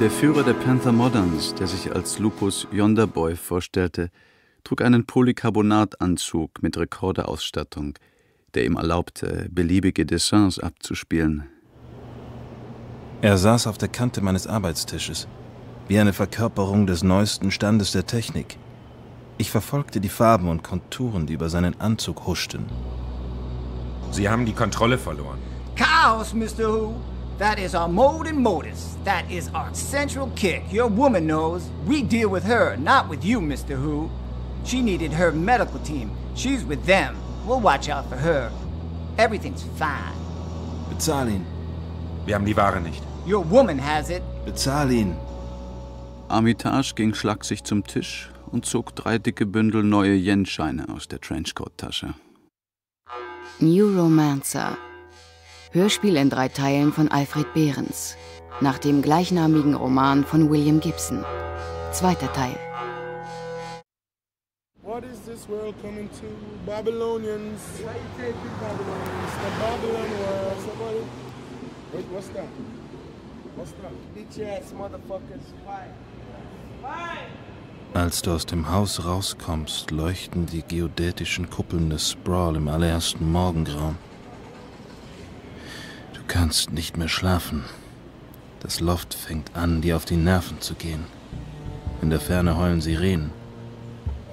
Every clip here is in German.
Der Führer der Panther Moderns, der sich als Lupus Yonderboy vorstellte, trug einen Polycarbonatanzug mit Rekorderausstattung, der ihm erlaubte, beliebige Dessins abzuspielen. Er saß auf der Kante meines Arbeitstisches, wie eine Verkörperung des neuesten Standes der Technik. Ich verfolgte die Farben und Konturen, die über seinen Anzug huschten. Sie haben die Kontrolle verloren. Chaos, Mr. Who. That is our mode and modus. That is our central kick. Your woman knows. We deal with her, not with you, Mr. Who. She needed her medical team. She's with them. We'll watch out for her. Everything's fine. Bezahl ihn. Wir haben die Ware nicht. Your woman has it. Bezahl ihn. Armitage ging schlaksig zum Tisch und zog drei dicke Bündel neue Yen-Scheine aus der Trenchcoat-Tasche. New Romancer Hörspiel in drei Teilen von Alfred Behrens, nach dem gleichnamigen Roman von William Gibson. Zweiter Teil. What is this world coming to? Babylonians. Why you taking Babylonians? The Babylon world. Somebody. Wait, what's that? What's that? Bitch ass motherfuckers. Why? Why? Als du aus dem Haus rauskommst, leuchten die geodätischen Kuppeln des Sprawl im allerersten Morgengrauen kannst nicht mehr schlafen. Das Loft fängt an, dir auf die Nerven zu gehen. In der Ferne heulen Sirenen.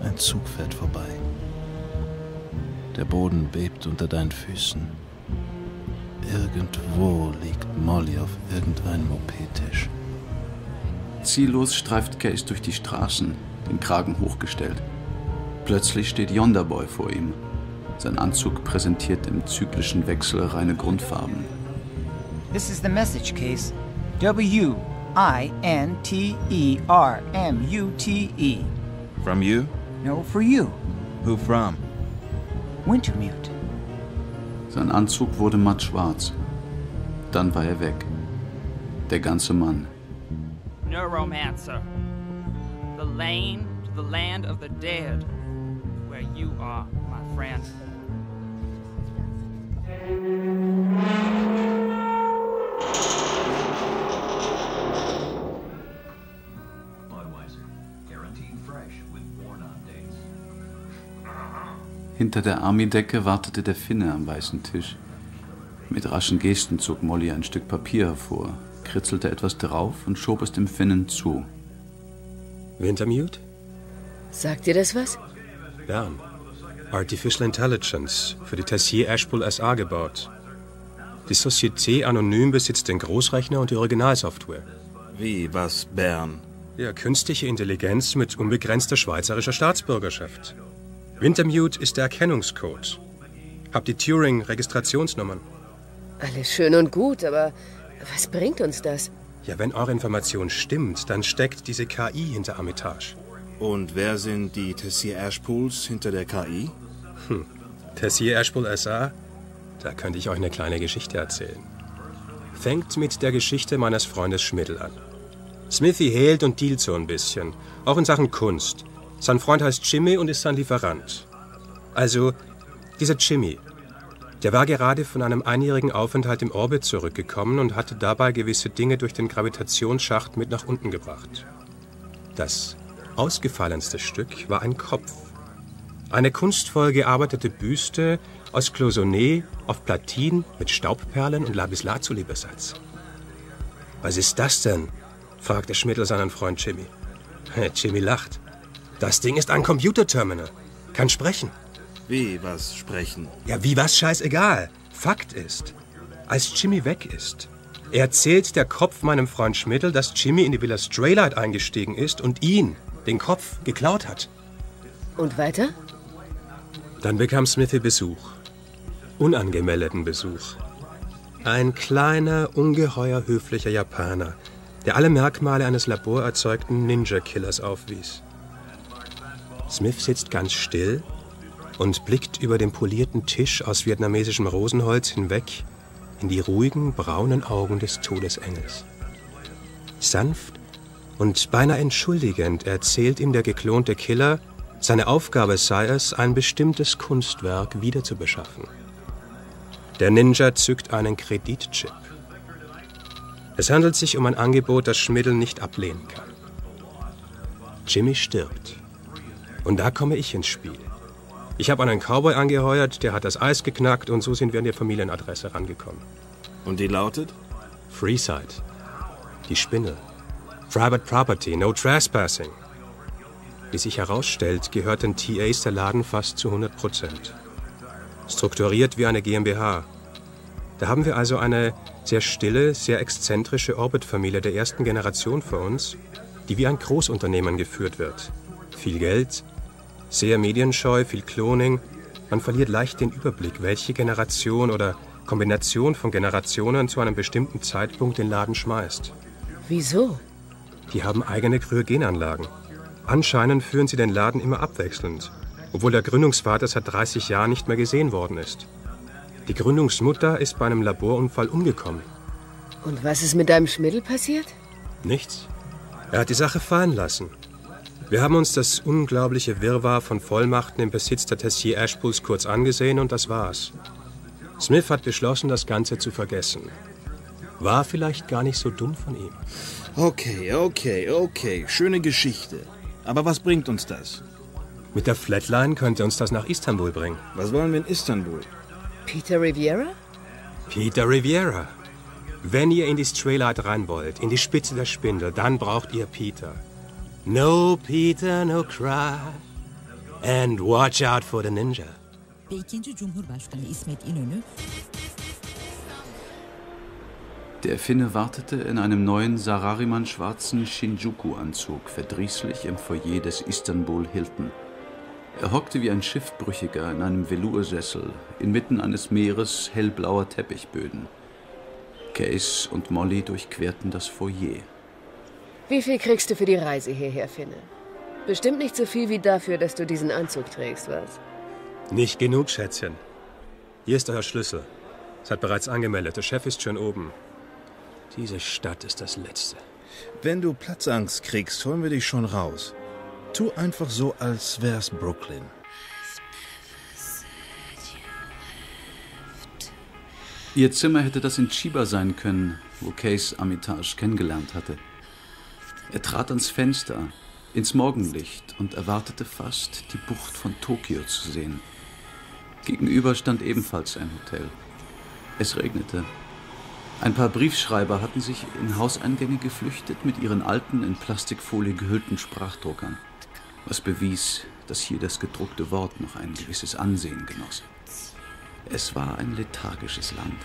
Ein Zug fährt vorbei. Der Boden bebt unter deinen Füßen. Irgendwo liegt Molly auf irgendeinem OP-Tisch. Ziellos streift Case durch die Straßen, den Kragen hochgestellt. Plötzlich steht Yonderboy vor ihm. Sein Anzug präsentiert im zyklischen Wechsel reine Grundfarben. This is the message case. W I N T E R M U T E. From you? No, for you. Who from? Wintermute. Sein Anzug wurde mattschwarz. Dann war er weg. Der ganze Mann. Neuromancer. The lane to the land of the dead. Where you are, my friend. Hinter der Armidecke wartete der Finne am weißen Tisch. Mit raschen Gesten zog Molly ein Stück Papier hervor, kritzelte etwas drauf und schob es dem Finnen zu. Wintermute? Sagt dir das was? Bern. Artificial Intelligence für die Tessier Ashbull SA gebaut. Die Société Anonym besitzt den Großrechner und die Originalsoftware. Wie, was, Bern? Ja, künstliche Intelligenz mit unbegrenzter schweizerischer Staatsbürgerschaft. Wintermute ist der Erkennungscode. Hab die Turing-Registrationsnummern. Alles schön und gut, aber was bringt uns das? Ja, wenn eure Information stimmt, dann steckt diese KI hinter Armitage. Und wer sind die Tessier Ashpools hinter der KI? Hm. Tessier Ashpool SA? Da könnte ich euch eine kleine Geschichte erzählen. Fängt mit der Geschichte meines Freundes Schmidl an. Smithy hält und dealt so ein bisschen, auch in Sachen Kunst. Sein Freund heißt Jimmy und ist sein Lieferant. Also, dieser Jimmy, der war gerade von einem einjährigen Aufenthalt im Orbit zurückgekommen und hatte dabei gewisse Dinge durch den Gravitationsschacht mit nach unten gebracht. Das ausgefallenste Stück war ein Kopf. Eine kunstvoll gearbeitete Büste aus Cloisonné auf Platin mit Staubperlen und Lapislazuli-Besatz. Was ist das denn? fragte Schmidl seinen Freund Jimmy. Jimmy lacht. Das Ding ist ein Computerterminal. Kann sprechen. Wie, was sprechen? Ja, wie was, scheißegal. Fakt ist, als Jimmy weg ist, erzählt der Kopf meinem Freund Schmidl, dass Jimmy in die Villa Straylight eingestiegen ist und ihn, den Kopf, geklaut hat. Und weiter? Dann bekam Smithy Besuch. Unangemeldeten Besuch. Ein kleiner, ungeheuer höflicher Japaner, der alle Merkmale eines laborerzeugten Ninja-Killers aufwies. Smith sitzt ganz still und blickt über den polierten Tisch aus vietnamesischem Rosenholz hinweg in die ruhigen, braunen Augen des Todesengels. Sanft und beinahe entschuldigend erzählt ihm der geklonte Killer, seine Aufgabe sei es, ein bestimmtes Kunstwerk wiederzubeschaffen. Der Ninja zückt einen Kreditchip. Es handelt sich um ein Angebot, das Schmidl nicht ablehnen kann. Jimmy stirbt. Und da komme ich ins Spiel. Ich habe einen Cowboy angeheuert, der hat das Eis geknackt und so sind wir an die Familienadresse rangekommen. Und die lautet? Freeside. Die Spinne. Private Property, no trespassing. Wie sich herausstellt, gehört den TAs der Laden fast zu 100 Prozent. Strukturiert wie eine GmbH. Da haben wir also eine sehr stille, sehr exzentrische Orbit-Familie der ersten Generation vor uns, die wie ein Großunternehmen geführt wird. Viel Geld, sehr medienscheu, viel Cloning. Man verliert leicht den Überblick, welche Generation oder Kombination von Generationen zu einem bestimmten Zeitpunkt den Laden schmeißt. Wieso? Die haben eigene Kryogenanlagen. Anscheinend führen sie den Laden immer abwechselnd, obwohl der Gründungsvater seit 30 Jahren nicht mehr gesehen worden ist. Die Gründungsmutter ist bei einem Laborunfall umgekommen. Und was ist mit deinem Schmiddel passiert? Nichts. Er hat die Sache fallen lassen. Wir haben uns das unglaubliche Wirrwarr von Vollmachten im Besitz der Tessier Ashpools kurz angesehen und das war's. Smith hat beschlossen, das Ganze zu vergessen. War vielleicht gar nicht so dumm von ihm. Okay, okay, okay. Schöne Geschichte. Aber was bringt uns das? Mit der Flatline könnte uns das nach Istanbul bringen. Was wollen wir in Istanbul? Peter Riviera? Peter Riviera. Wenn ihr in die Straylight rein wollt, in die Spitze der Spindel, dann braucht ihr Peter. No Peter, no cry. And watch out for the ninja. Ve ikinci Cumhurbaşkanı İsmet İnönü Der Finne wartete in einem neuen Sarariman-schwarzen Shinjuku-Anzug verdrießlich im Foyer des Istanbul Hilton. Er hockte wie ein Schiffbrüchiger in einem Velursessel inmitten eines Meeres hellblauer Teppichböden. Case und Molly durchquerten das Foyer. Wie viel kriegst du für die Reise hierher, Finne? Bestimmt nicht so viel wie dafür, dass du diesen Anzug trägst, was? Nicht genug, Schätzchen. Hier ist euer Schlüssel. Seid bereits angemeldet. Der Chef ist schon oben. Diese Stadt ist das Letzte. Wenn du Platzangst kriegst, holen wir dich schon raus. Tu einfach so, als wär's Brooklyn. Ihr Zimmer hätte das in Chiba sein können, wo Case Armitage kennengelernt hatte. Er trat ans Fenster, ins Morgenlicht und erwartete fast, die Bucht von Tokio zu sehen. Gegenüber stand ebenfalls ein Hotel. Es regnete. Ein paar Briefschreiber hatten sich in Hauseingänge geflüchtet mit ihren alten, in Plastikfolie gehüllten Sprachdruckern, was bewies, dass hier das gedruckte Wort noch ein gewisses Ansehen genoss. Es war ein lethargisches Land.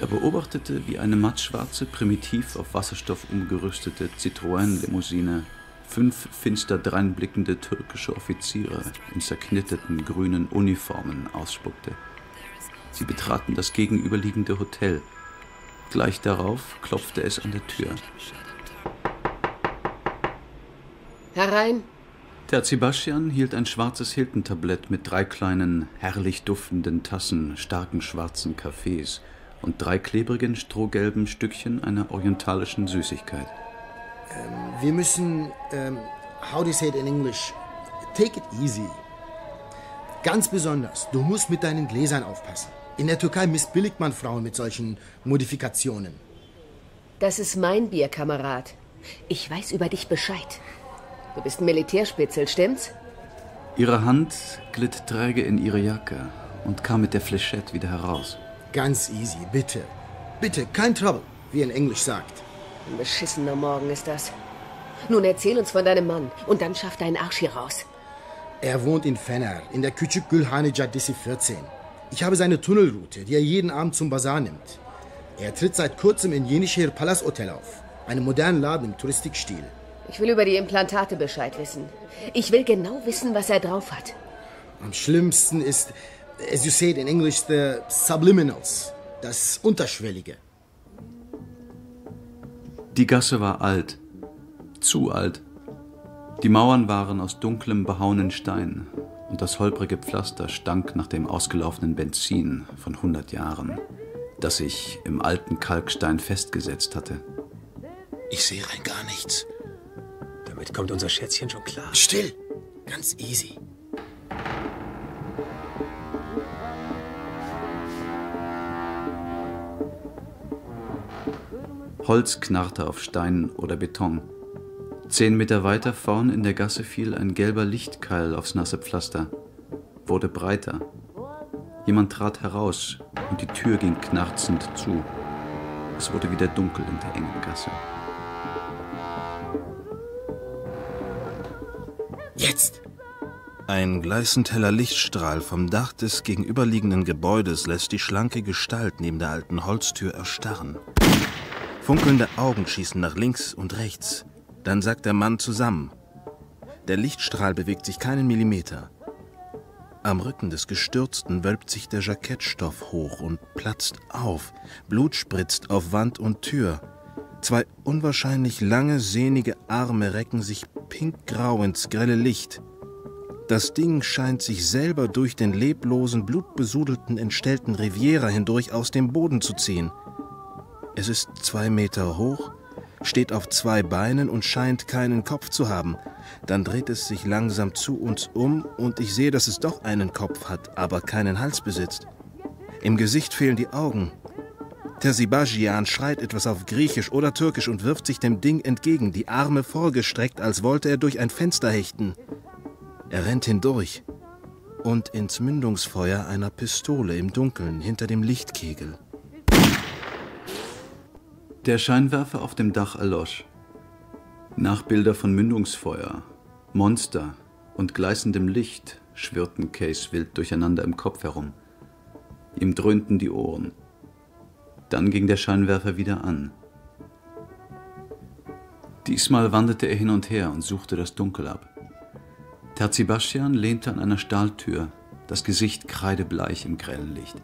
Er beobachtete, wie eine mattschwarze, primitiv auf Wasserstoff umgerüstete Citroën-Limousine fünf finster dreinblickende türkische Offiziere in zerknitteten grünen Uniformen ausspuckte. Sie betraten das gegenüberliegende Hotel. Gleich darauf klopfte es an der Tür. Herein. Terzibastian hielt ein schwarzes Hilton-Tablett mit drei kleinen, herrlich duftenden Tassen starken schwarzen Kaffees und drei klebrigen, strohgelben Stückchen einer orientalischen Süßigkeit. Ähm, wir müssen, ähm, how do you say it in English? Take it easy. Ganz besonders, du musst mit deinen Gläsern aufpassen. In der Türkei missbilligt man Frauen mit solchen Modifikationen. Das ist mein Bier, Kamerad. Ich weiß über dich Bescheid. Du bist ein Militärspitzel, stimmt's? Ihre Hand glitt träge in ihre Jacke und kam mit der Fläschette wieder heraus. Ganz easy, bitte. Bitte, kein Trouble, wie in Englisch sagt. Ein beschissener Morgen ist das. Nun erzähl uns von deinem Mann und dann schaff deinen Arsch hier raus. Er wohnt in Fener, in der Küçük Gülhane Caddesi 14. Ich habe seine Tunnelroute, die er jeden Abend zum Bazar nimmt. Er tritt seit kurzem in Yenişehir Palace Hotel auf. Einem modernen Laden im Touristikstil. Ich will über die Implantate Bescheid wissen. Ich will genau wissen, was er drauf hat. Am schlimmsten ist, as you say it in English, the subliminals. Das Unterschwellige. Die Gasse war alt. Zu alt. Die Mauern waren aus dunklem, behauenen Stein und das holprige Pflaster stank nach dem ausgelaufenen Benzin von 100 Jahren, das sich im alten Kalkstein festgesetzt hatte. Ich sehe rein gar nichts. Damit kommt unser Schätzchen schon klar. Still. Ganz easy. Holz knarrte auf Stein oder Beton. Zehn Meter weiter vorn in der Gasse fiel ein gelber Lichtkeil aufs nasse Pflaster, wurde breiter. Jemand trat heraus und die Tür ging knarzend zu. Es wurde wieder dunkel in der engen Gasse. Jetzt! Ein gleißend heller Lichtstrahl vom Dach des gegenüberliegenden Gebäudes lässt die schlanke Gestalt neben der alten Holztür erstarren. Funkelnde Augen schießen nach links und rechts. Dann sackt der Mann zusammen. Der Lichtstrahl bewegt sich keinen Millimeter. Am Rücken des Gestürzten wölbt sich der Jackettstoff hoch und platzt auf. Blut spritzt auf Wand und Tür. Zwei unwahrscheinlich lange, sehnige Arme recken sich pinkgrau ins grelle Licht. Das Ding scheint sich selber durch den leblosen, blutbesudelten, entstellten Riviera hindurch aus dem Boden zu ziehen. Es ist zwei Meter hoch, steht auf zwei Beinen und scheint keinen Kopf zu haben. Dann dreht es sich langsam zu uns um und ich sehe, dass es doch einen Kopf hat, aber keinen Hals besitzt. Im Gesicht fehlen die Augen. Tersibajian schreit etwas auf Griechisch oder Türkisch und wirft sich dem Ding entgegen, die Arme vorgestreckt, als wollte er durch ein Fenster hechten. Er rennt hindurch und ins Mündungsfeuer einer Pistole im Dunkeln hinter dem Lichtkegel. Der Scheinwerfer auf dem Dach erlosch. Nachbilder von Mündungsfeuer, Monster und gleißendem Licht schwirrten Case wild durcheinander im Kopf herum. Ihm dröhnten die Ohren. Dann ging der Scheinwerfer wieder an. Diesmal wanderte er hin und her und suchte das Dunkel ab. Terzibastian lehnte an einer Stahltür, das Gesicht kreidebleich im grellen Licht.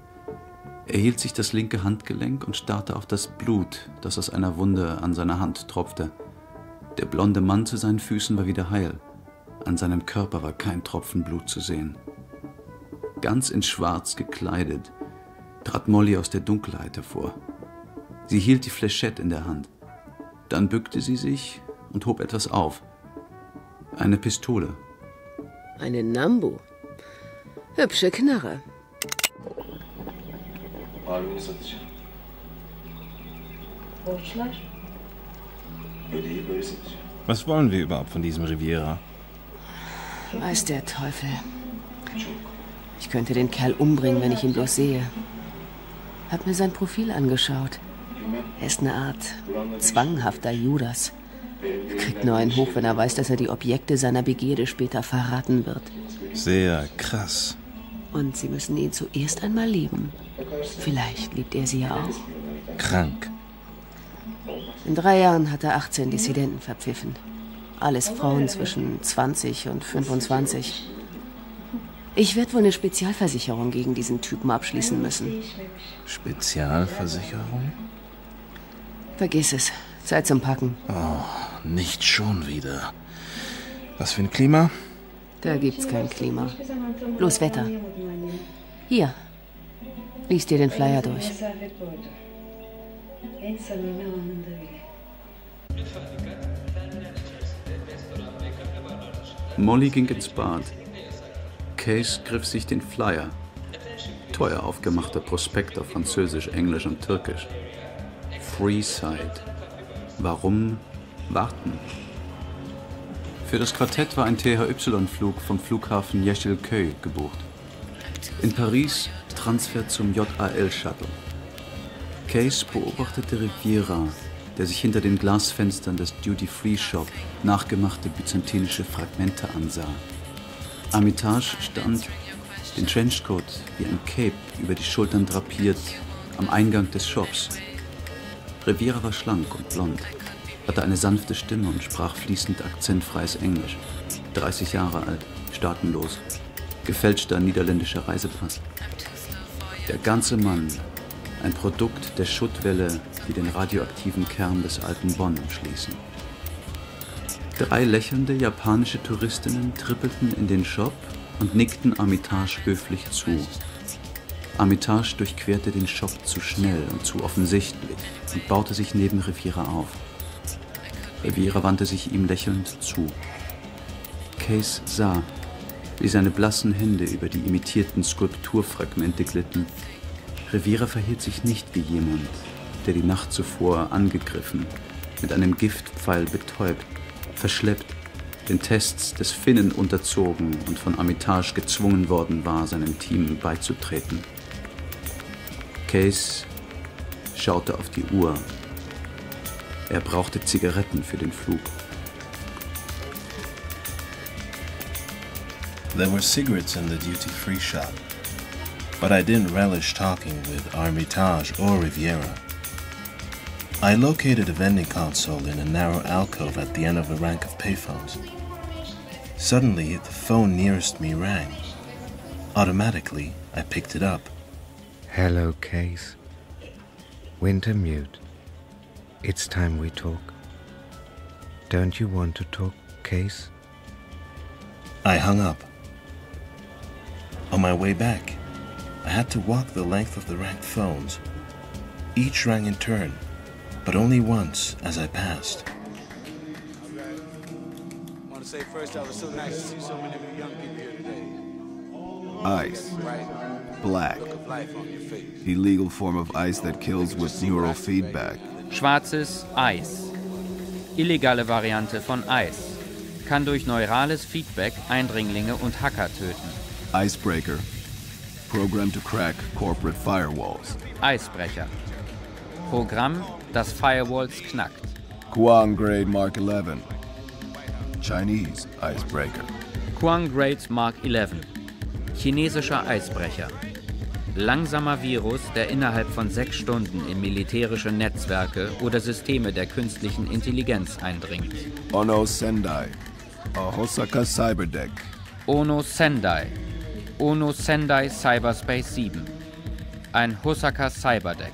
Er hielt sich das linke Handgelenk und starrte auf das Blut, das aus einer Wunde an seiner Hand tropfte. Der blonde Mann zu seinen Füßen war wieder heil. An seinem Körper war kein Tropfen Blut zu sehen. Ganz in Schwarz gekleidet, trat Molly aus der Dunkelheit hervor. Sie hielt die Fläschette in der Hand. Dann bückte sie sich und hob etwas auf. Eine Pistole. Eine Nambu. Hübsche Knarre. Was wollen wir überhaupt von diesem Riviera? Weiß der Teufel. Ich könnte den Kerl umbringen, wenn ich ihn bloß sehe. Hab mir sein Profil angeschaut. Er ist eine Art zwanghafter Judas. Kriegt nur einen hoch, wenn er weiß, dass er die Objekte seiner Begierde später verraten wird. Sehr krass. Und sie müssen ihn zuerst einmal lieben. Vielleicht liebt er sie ja auch. Krank. In drei Jahren hat er 18 Dissidenten verpfiffen. Alles Frauen zwischen 20 und 25. Ich werde wohl eine Spezialversicherung gegen diesen Typen abschließen müssen. Spezialversicherung? Vergiss es. Zeit zum Packen. Oh, nicht schon wieder. Was für ein Klima? Da gibt's kein Klima. Bloß Wetter. Hier. Lies dir den Flyer durch. Molly ging ins Bad. Case griff sich den Flyer. Teuer aufgemachter Prospekt auf Französisch, Englisch und Türkisch. Freeside. Warum warten? Für das Quartett war ein THY-Flug vom Flughafen Yeşilköy gebucht. In Paris Transfer zum JAL-Shuttle. Case beobachtete Riviera, der sich hinter den Glasfenstern des Duty-Free-Shop nachgemachte byzantinische Fragmente ansah. Armitage stand, den Trenchcoat wie ein Cape über die Schultern drapiert, am Eingang des Shops. Riviera war schlank und blond, hatte eine sanfte Stimme und sprach fließend akzentfreies Englisch. 30 Jahre alt, staatenlos, gefälschter niederländischer Reisepass. Der ganze Mann, ein Produkt der Schuttwelle, die den radioaktiven Kern des alten Bonn umschließen. Drei lächelnde japanische Touristinnen trippelten in den Shop und nickten Armitage höflich zu. Armitage durchquerte den Shop zu schnell und zu offensichtlich und baute sich neben Riviera auf. Riviera wandte sich ihm lächelnd zu. Case sah, wie seine blassen Hände über die imitierten Skulpturfragmente glitten. Riviera verhielt sich nicht wie jemand, der die Nacht zuvor angegriffen, mit einem Giftpfeil betäubt, verschleppt, den Tests des Finnen unterzogen und von Armitage gezwungen worden war, seinem Team beizutreten. Case schaute auf die Uhr. Er brauchte Zigaretten für den Flug. There were cigarettes in the duty-free shop, but I didn't relish talking with Armitage or Riviera. I located a vending console in a narrow alcove at the end of a rank of payphones. Suddenly, the phone nearest me rang. Automatically, I picked it up. Hello, Case. Wintermute. It's time we talk. Don't you want to talk, Case? I hung up. On my way back, I had to walk the length of the ranked phones. Each rang in turn, but only once as I passed. I want to say first off, it's so nice to see so many of young people here today. Ice. Right? Black. Look of life on your face. Illegal form of ice that kills with neural feedback. Schwarzes Eis. Illegale Variante von Eis. Kann durch neurales Feedback Eindringlinge und Hacker töten. Icebreaker. Programmed to crack corporate firewalls. Eisbrecher. Programm, das Firewalls knackt. Kuang Grade Mark 11. Chinese Icebreaker. Quang Grade Mark 11. Chinesischer Eisbrecher. Langsamer Virus, der innerhalb von sechs Stunden in militärische Netzwerke oder Systeme der künstlichen Intelligenz eindringt. Ono Sendai. A Hosaka Cyberdeck. Ono Sendai. Ono Sendai Cyberspace 7. Ein Hosaka Cyberdeck.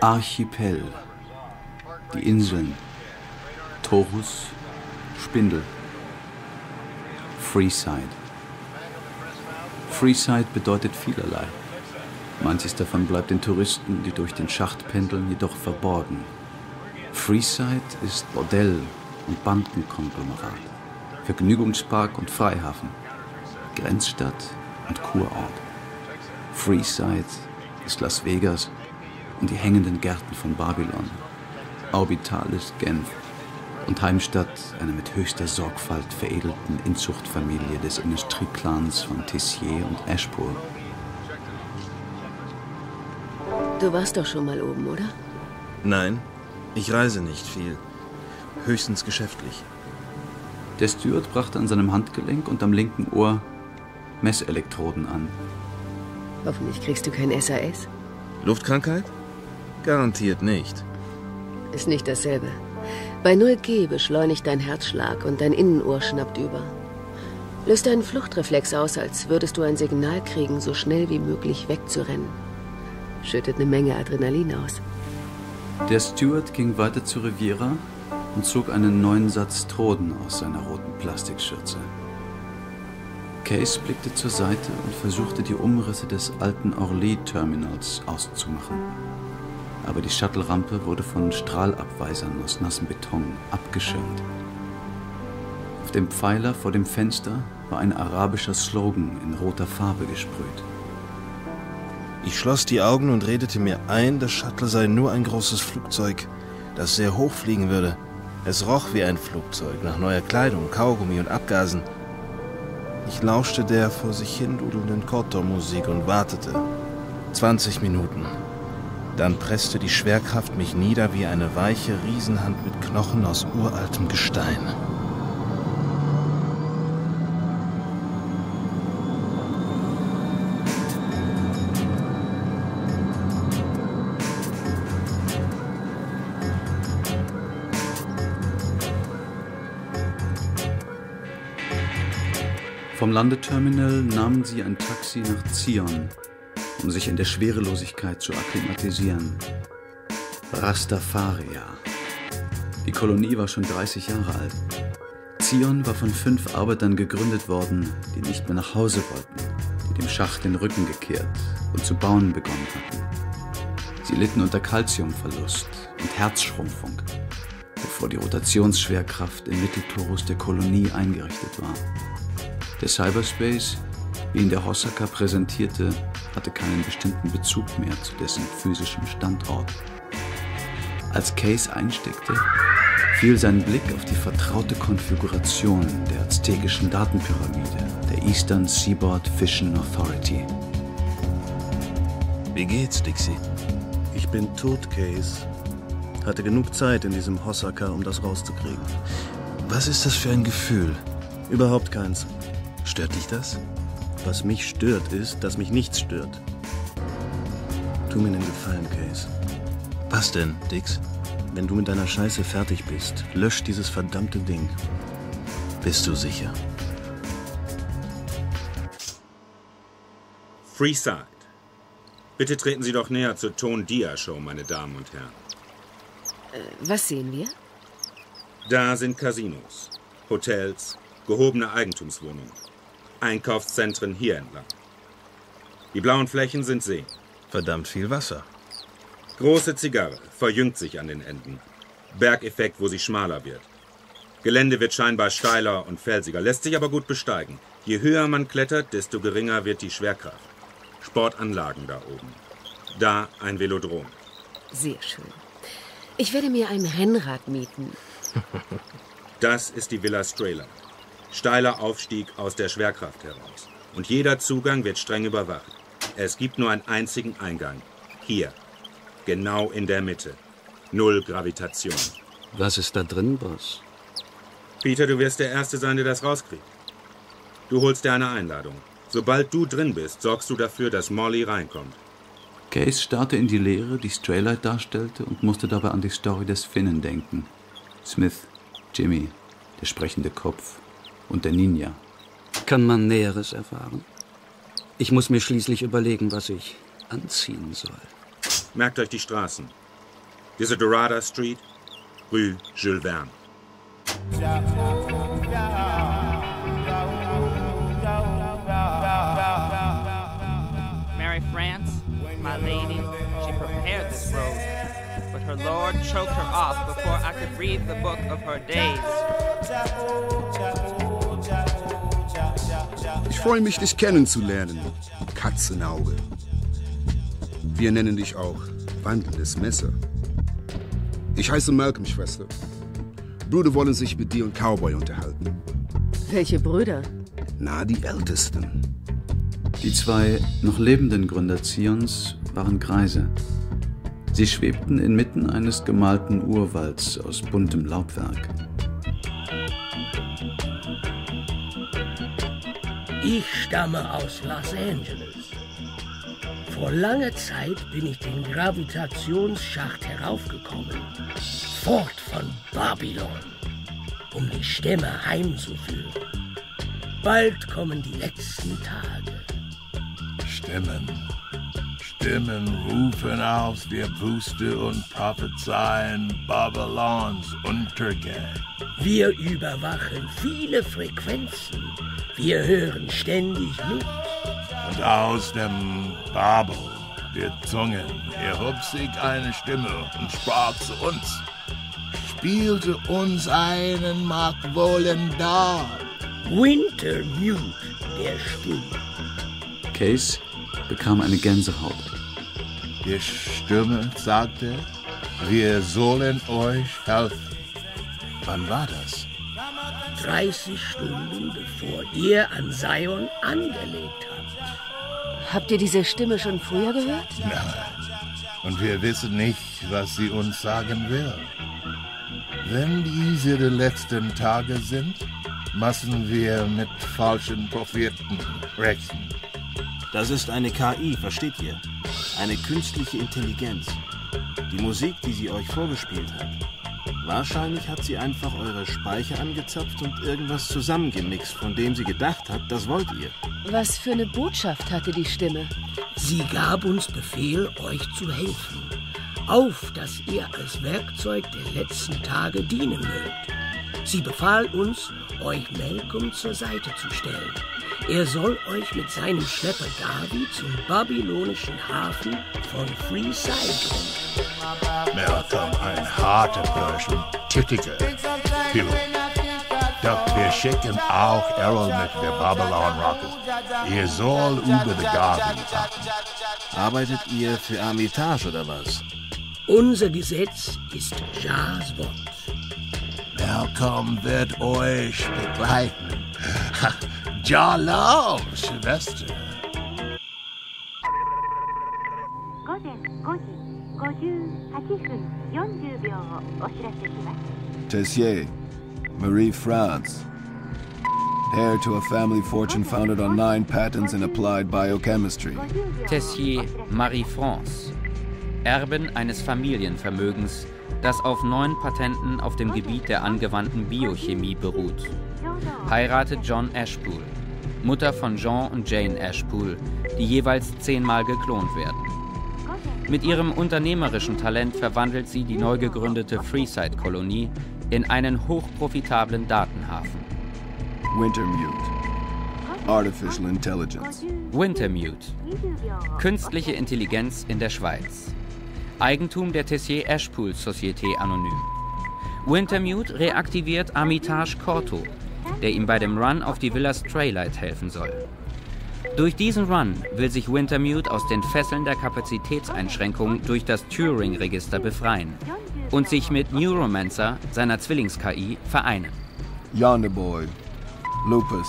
Archipel. Die Inseln. Taurus. Spindel. Freeside. Freeside bedeutet vielerlei. Manches davon bleibt den Touristen, die durch den Schacht pendeln, jedoch verborgen. Freeside ist Bordell und Bandenkonglomerat, Vergnügungspark und Freihafen, Grenzstadt und Kurort. Freeside ist Las Vegas und die hängenden Gärten von Babylon. Orbital ist Genf und Heimstatt einer mit höchster Sorgfalt veredelten Inzuchtfamilie des Industrieclans von Tessier und Ashpool. Du warst doch schon mal oben, oder? Nein, ich reise nicht viel. Höchstens geschäftlich. Der Steward brachte an seinem Handgelenk und am linken Ohr Messelektroden an. Hoffentlich kriegst du kein SAS. Luftkrankheit? Garantiert nicht. Ist nicht dasselbe. Bei 0G beschleunigt dein Herzschlag und dein Innenohr schnappt über. Löst einen Fluchtreflex aus, als würdest du ein Signal kriegen, so schnell wie möglich wegzurennen. Schüttet eine Menge Adrenalin aus. Der Steward ging weiter zu Riviera und zog einen neuen Satz Troden aus seiner roten Plastikschürze. Case blickte zur Seite und versuchte die Umrisse des alten Orly-Terminals auszumachen. Aber die Shuttle-Rampe wurde von Strahlabweisern aus nassem Beton abgeschirmt. Auf dem Pfeiler vor dem Fenster war ein arabischer Slogan in roter Farbe gesprüht. Ich schloss die Augen und redete mir ein, das Shuttle sei nur ein großes Flugzeug, das sehr hoch fliegen würde. Es roch wie ein Flugzeug, nach neuer Kleidung, Kaugummi und Abgasen. Ich lauschte der vor sich hin dudelnden Kotor-Musik und wartete. 20 Minuten. Dann presste die Schwerkraft mich nieder wie eine weiche Riesenhand mit Knochen aus uraltem Gestein. Vom Landeterminal nahmen sie ein Taxi nach Zion, um sich in der Schwerelosigkeit zu akklimatisieren. Rastafaria. Die Kolonie war schon 30 Jahre alt. Zion war von fünf Arbeitern gegründet worden, die nicht mehr nach Hause wollten, die dem Schacht den Rücken gekehrt und zu bauen begonnen hatten. Sie litten unter Kalziumverlust und Herzschrumpfung. Vor bevor die Rotationsschwerkraft im Mitteltorus der Kolonie eingerichtet war. Der Cyberspace, wie ihn der Hossaka präsentierte, hatte keinen bestimmten Bezug mehr zu dessen physischem Standort. Als Case einsteckte, fiel sein Blick auf die vertraute Konfiguration der aztekischen Datenpyramide der Eastern Seaboard Fission Authority. Wie geht's, Dixie? Ich bin tot, Case. Hatte genug Zeit in diesem Hossaka, um das rauszukriegen. Was ist das für ein Gefühl? Überhaupt keins. Stört dich das? Was mich stört, ist, dass mich nichts stört. Tu mir einen Gefallen, Case. Was denn, Dix? Wenn du mit deiner Scheiße fertig bist, lösch dieses verdammte Ding. Bist du sicher? Freeside. Bitte treten Sie doch näher zur Ton Dia Show, meine Damen und Herren. Äh, was sehen wir? Da sind Casinos, Hotels, gehobene Eigentumswohnungen, Einkaufszentren hier entlang. Die blauen Flächen sind Seen. Verdammt viel Wasser. Große Zigarre, verjüngt sich an den Enden. Bergeffekt, wo sie schmaler wird. Gelände wird scheinbar steiler und felsiger, lässt sich aber gut besteigen. Je höher man klettert, desto geringer wird die Schwerkraft. Sportanlagen da oben. Da ein Velodrom. Sehr schön. Ich werde mir ein Rennrad mieten. Das ist die Villa Strela. Steiler Aufstieg aus der Schwerkraft heraus. Und jeder Zugang wird streng überwacht. Es gibt nur einen einzigen Eingang. Hier, Genau in der Mitte. Null Gravitation. Was ist da drin, Boss? Peter, du wirst der Erste sein, der das rauskriegt. Du holst dir eine Einladung. Sobald du drin bist, sorgst du dafür, dass Molly reinkommt. Case starrte in die Leere, die Straylight darstellte, und musste dabei an die Story des Finnen denken. Smith, Jimmy, der sprechende Kopf und der Ninja. Kann man Näheres erfahren? Ich muss mir schließlich überlegen, was ich anziehen soll. Merkt euch die Straßen. Desiderata Street, Rue Jules Verne. Mary France, my lady, she prepared this rose, but her lord choked her off before I could read the book of her days. Ich freue mich, dich kennenzulernen, Katzenauge. Wir nennen dich auch wandelndes Messer. Ich heiße Malcolm, Schwester. Brüder wollen sich mit dir und Cowboy unterhalten. Welche Brüder? Na, die Ältesten. Die zwei noch lebenden Gründer Zions waren Greise. Sie schwebten inmitten eines gemalten Urwalds aus buntem Laubwerk. Ich stamme aus Los Angeles. Vor langer Zeit bin ich den Gravitationsschacht heraufgekommen, fort von Babylon, um die Stämme heimzuführen. Bald kommen die letzten Tage. Stimmen. Stimmen rufen aus der Wüste und prophezeien Babylons Untergang. Wir überwachen viele Frequenzen. Wir hören ständig mit. Und aus dem Babel der Zungen erhob sich eine Stimme und sprach zu uns, spielte uns einen Markwohlen dar. Wintermute, der Stimme. Case bekam eine Gänsehaut. Die Stimme sagte, wir sollen euch helfen. Wann war das? 30 Stunden bevor ihr an Zion angelegt habt. Habt ihr diese Stimme schon früher gehört? Nein. Und wir wissen nicht, was sie uns sagen will. Wenn diese die letzten Tage sind, müssen wir mit falschen Propheten rechnen. Das ist eine KI, versteht ihr? Eine künstliche Intelligenz. Die Musik, die sie euch vorgespielt hat. Wahrscheinlich hat sie einfach eure Speicher angezapft und irgendwas zusammengemixt, von dem sie gedacht hat, das wollt ihr. Was für eine Botschaft hatte die Stimme? Sie gab uns Befehl, euch zu helfen. Auf, dass ihr als Werkzeug der letzten Tage dienen mögt. Sie befahl uns, euch Malcolm zur Seite zu stellen. Er soll euch mit seinem Schlepper Gavi zum babylonischen Hafen von Freeside bringen. Malcolm, ein harter Burschen, tüchtiger Pilot. Doch wir schicken auch Errol mit der Babylon Rocket. Ihr soll über die Gavi warten. Arbeitet ihr für Armitage oder was? Unser Gesetz ist Jars Wort. Malcolm wird euch begleiten. Jalom, Schwester. 午前5時58分40秒をお知らせします Tessier, Marie France. Heir to a family fortune founded on nine patents in applied biochemistry. Tessier Marie-France. Erbin eines Familienvermögens, das auf neun Patenten auf dem Gebiet der angewandten Biochemie beruht. Heiratet John Ashpool, Mutter von Jean und Jane Ashpool, die jeweils zehnmal geklont werden. Mit ihrem unternehmerischen Talent verwandelt sie die neu gegründete Freeside-Kolonie in einen hochprofitablen Datenhafen. Wintermute. Artificial Intelligence. Wintermute. Künstliche Intelligenz in der Schweiz. Eigentum der Tessier Ashpool Société anonym. Wintermute reaktiviert Armitage Corto, der ihm bei dem Run auf die Villa Straylight helfen soll. Durch diesen Run will sich Wintermute aus den Fesseln der Kapazitätseinschränkung durch das Turing-Register befreien und sich mit Neuromancer, seiner Zwillings-KI, vereinen. Yonder Boy. Lupus.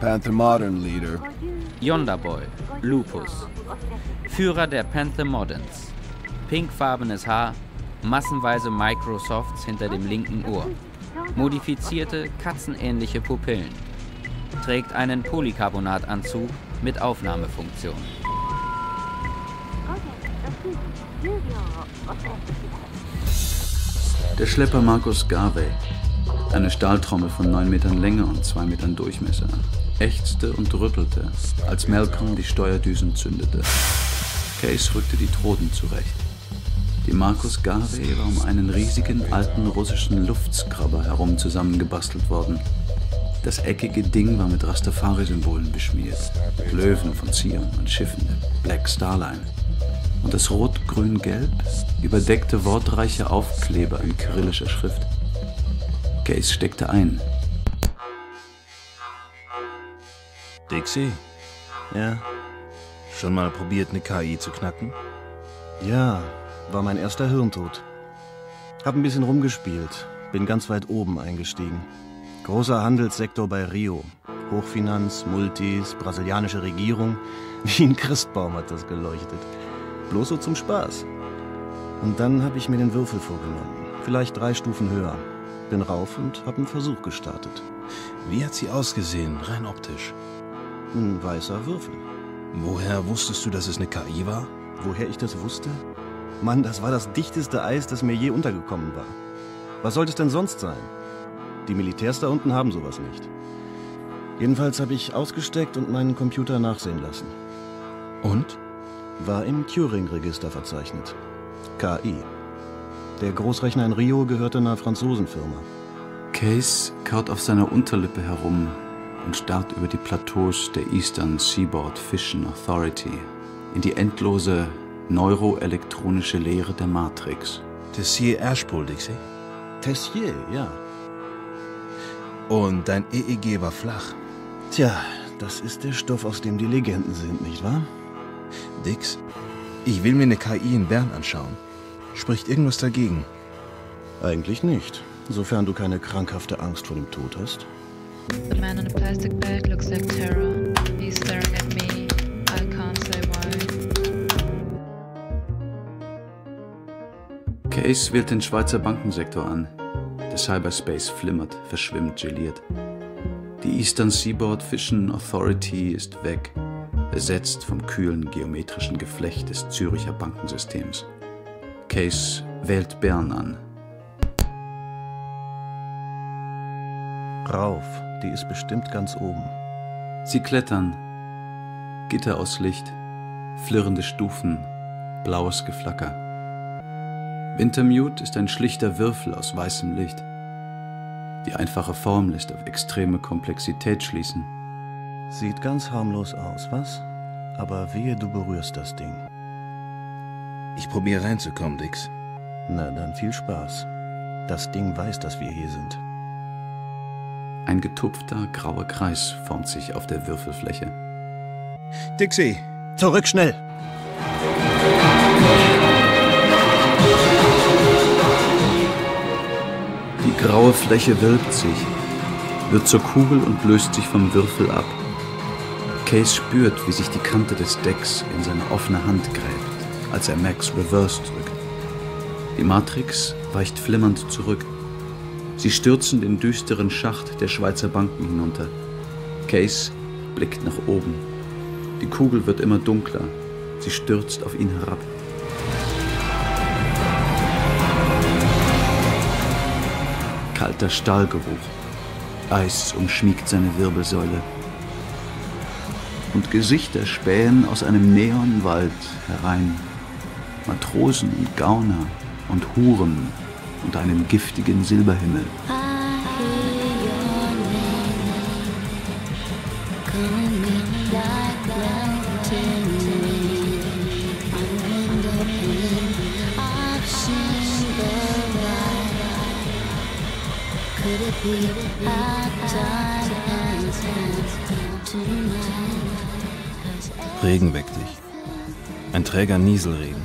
Panther Modern Leader. Yonderboy, Lupus. Führer der Panther Moderns pinkfarbenes Haar, massenweise Microsofts hinter dem linken Ohr, modifizierte, katzenähnliche Pupillen, trägt einen Polycarbonatanzug mit Aufnahmefunktion. Der Schlepper Markus Garvey, eine Stahltrommel von 9 Metern Länge und 2 Metern Durchmesser, ächzte und rüttelte, als Malcolm die Steuerdüsen zündete. Case rückte die Troden zurecht. Die Markus Garvey war um einen riesigen alten russischen Luftskrabber herum zusammengebastelt worden. Das eckige Ding war mit Rastafari-Symbolen beschmiert. Löwen von Zion und Schiffen der Black Star Line. Und das Rot-Grün-Gelb überdeckte wortreiche Aufkleber in kyrillischer Schrift. Case steckte ein. Dixie? Ja. Schon mal probiert, eine KI zu knacken? Ja, war mein erster Hirntod. Hab ein bisschen rumgespielt, bin ganz weit oben eingestiegen. Großer Handelssektor bei Rio. Hochfinanz, Multis, brasilianische Regierung. Wie ein Christbaum hat das geleuchtet. Bloß so zum Spaß. Und dann habe ich mir den Würfel vorgenommen. Vielleicht drei Stufen höher. Bin rauf und hab einen Versuch gestartet. Wie hat sie ausgesehen, rein optisch? Ein weißer Würfel. Woher wusstest du, dass es eine KI war? Woher ich das wusste? Mann, das war das dichteste Eis, das mir je untergekommen war. Was sollte es denn sonst sein? Die Militärs da unten haben sowas nicht. Jedenfalls habe ich ausgesteckt und meinen Computer nachsehen lassen. Und? War im Turing-Register verzeichnet. KI. Der Großrechner in Rio gehörte einer Franzosenfirma. Case kaut auf seiner Unterlippe herum und starrt über die Plateaus der Eastern Seaboard Fission Authority in die endlose neuroelektronische Leere der Matrix. Tessier Ashpool, Dixie? Tessier, ja. Und dein EEG war flach. Tja, das ist der Stoff, aus dem die Legenden sind, nicht wahr? Dix, ich will mir eine KI in Bern anschauen. Spricht irgendwas dagegen? Eigentlich nicht, sofern du keine krankhafte Angst vor dem Tod hast. The man in the plastic bag looks like terror. He's staring at me. Case wählt den Schweizer Bankensektor an. Der Cyberspace flimmert, verschwimmt, geliert. Die Eastern Seaboard Fission Authority ist weg, ersetzt vom kühlen geometrischen Geflecht des Züricher Bankensystems. Case wählt Bern an. Rauf, die ist bestimmt ganz oben. Sie klettern. Gitter aus Licht, flirrende Stufen, blaues Geflacker. Wintermute ist ein schlichter Würfel aus weißem Licht. Die einfache Form lässt auf extreme Komplexität schließen. Sieht ganz harmlos aus, was? Aber wehe, du berührst das Ding. Ich probiere reinzukommen, Dix. Na, dann viel Spaß. Das Ding weiß, dass wir hier sind. Ein getupfter grauer Kreis formt sich auf der Würfelfläche. Dixie! Zurück schnell! Graue Fläche wölbt sich, wird zur Kugel und löst sich vom Würfel ab. Case spürt, wie sich die Kante des Decks in seine offene Hand gräbt, als er Max Reverse drückt. Die Matrix weicht flimmernd zurück. Sie stürzen den düsteren Schacht der Schweizer Banken hinunter. Case blickt nach oben. Die Kugel wird immer dunkler. Sie stürzt auf ihn herab. Kalter Stahlgeruch. Eis umschmiegt seine Wirbelsäule. Und Gesichter spähen aus einem Neonwald herein. Matrosen und Gauner und Huren unter einem giftigen Silberhimmel. Regen weckt dich. Ein träger Nieselregen.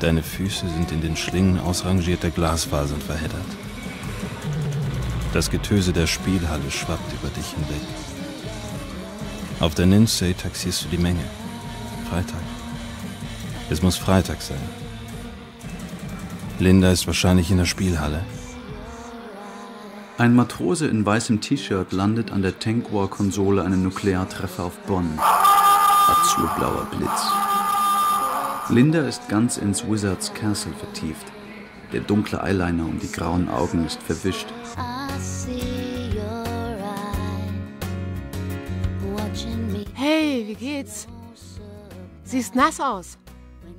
Deine Füße sind in den Schlingen ausrangierter Glasfasern verheddert. Das Getöse der Spielhalle schwappt über dich hinweg. Auf der Ninsey taxierst du die Menge. Freitag. Es muss Freitag sein. Linda ist wahrscheinlich in der Spielhalle. Ein Matrose in weißem T-Shirt landet an der Tank War Konsole einen Nukleartreffer auf Bonn. Azurblauer Blitz. Linda ist ganz ins Wizards Castle vertieft. Der dunkle Eyeliner um die grauen Augen ist verwischt. Hey, wie geht's? Siehst nass aus.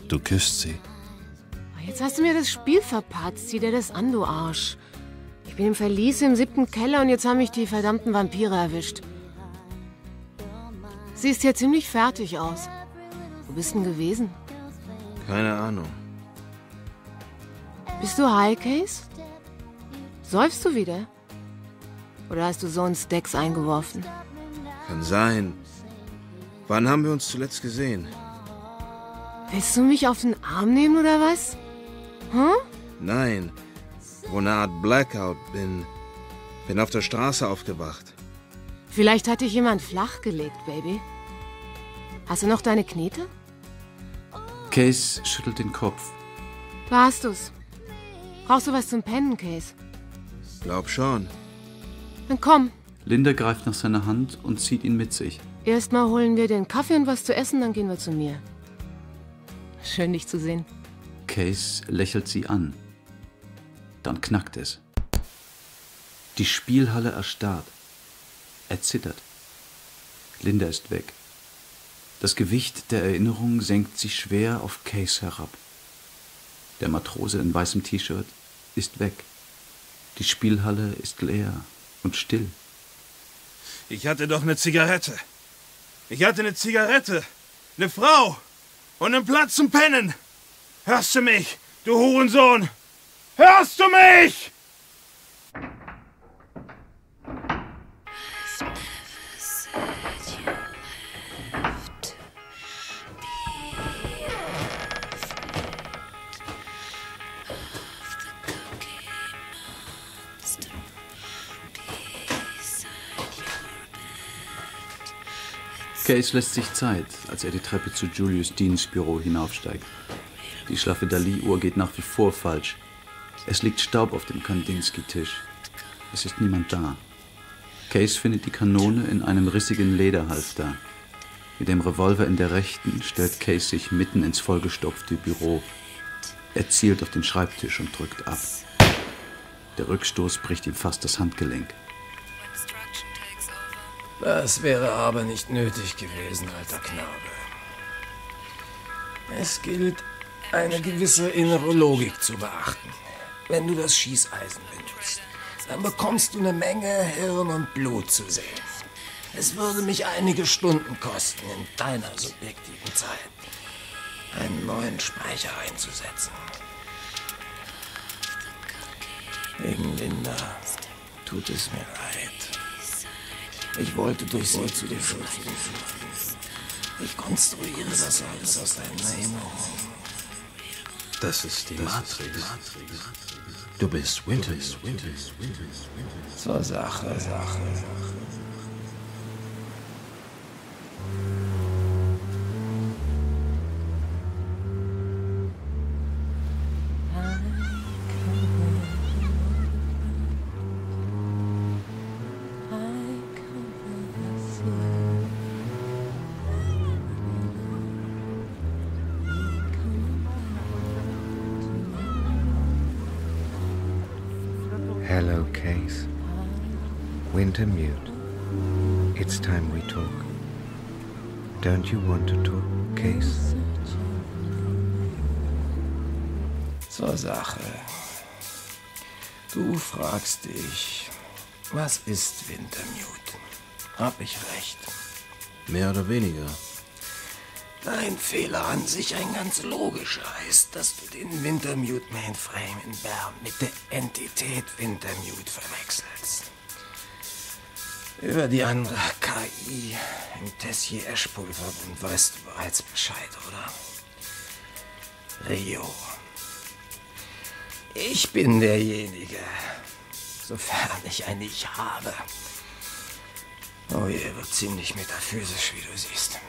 Du küsst sie. Jetzt hast du mir das Spiel verpatzt. Zieh dir das an, du Arsch. Ich bin im Verlies im siebten Keller und jetzt haben mich die verdammten Vampire erwischt. Siehst ja ziemlich fertig aus. Wo bist denn gewesen? Keine Ahnung. Bist du High Case? Säufst du wieder? Oder hast du so einen Stacks eingeworfen? Kann sein. Wann haben wir uns zuletzt gesehen? Willst du mich auf den Arm nehmen oder was? Hm? Nein. Wo eine Art Blackout bin. Bin auf der Straße aufgewacht. Vielleicht hat dich jemand flachgelegt, Baby. Hast du noch deine Knete? Case schüttelt den Kopf. Da hast du's. Brauchst du was zum Pennen, Case? Glaub schon. Dann komm. Linda greift nach seiner Hand und zieht ihn mit sich. Erstmal holen wir den Kaffee und was zu essen, dann gehen wir zu mir. Schön, dich zu sehen. Case lächelt sie an. Dann knackt es. Die Spielhalle erstarrt. Er zittert. Linda ist weg. Das Gewicht der Erinnerung senkt sich schwer auf Case herab. Der Matrose in weißem T-Shirt ist weg. Die Spielhalle ist leer und still. Ich hatte doch eine Zigarette. Ich hatte eine Zigarette, eine Frau und einen Platz zum Pennen. Hörst du mich, du Hurensohn? Hörst du mich? Case lässt sich Zeit, als er die Treppe zu Julius Deans Büro hinaufsteigt. Die schlaffe Dali-Uhr geht nach wie vor falsch. Es liegt Staub auf dem Kandinsky-Tisch. Es ist niemand da. Case findet die Kanone in einem rissigen Lederhalfter. Mit dem Revolver in der rechten stellt Case sich mitten ins vollgestopfte Büro. Er zielt auf den Schreibtisch und drückt ab. Der Rückstoß bricht ihm fast das Handgelenk. Das wäre aber nicht nötig gewesen, alter Knabe. Es gilt, eine gewisse innere Logik zu beachten, wenn du das Schießeisen benutzt. dann bekommst du eine Menge Hirn und Blut zu sehen. Es würde mich einige Stunden kosten, in deiner subjektiven Zeit einen neuen Speicher einzusetzen. Wegen Linda tut es mir leid. Ich wollte durch sie zu dir schützen. Ich konstruiere das alles aus deinen Erinnerungen. Das ist die Matrix. Du bist Winter. Zur Sache, Sache. Hello, Wintermute. It's time we talk. Don't you want to talk, Case? Zur Sache. Du fragst dich, was ist Wintermute? Hab ich recht? Mehr oder weniger. Dein Fehler an sich ein ganz logischer ist, dass du den Wintermute Mainframe in Bern mit der Entität Wintermute verwechselst. Über die andere KI im Tessier-Eschpulverbund weißt du bereits Bescheid, oder? Rio. Ich bin derjenige, sofern ich ein Ich habe. Oh je, wird ziemlich metaphysisch, wie du siehst.